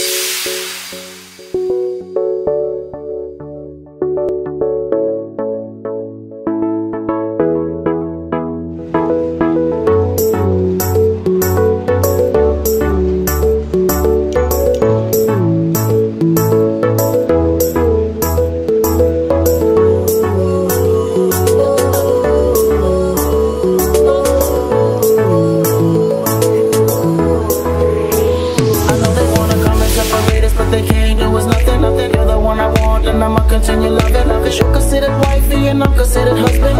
Música continue loving. Cause you're considered wifey and I'm considered husband.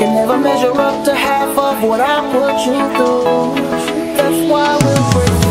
can never measure up to half of what I put you through. That's why we're breaking.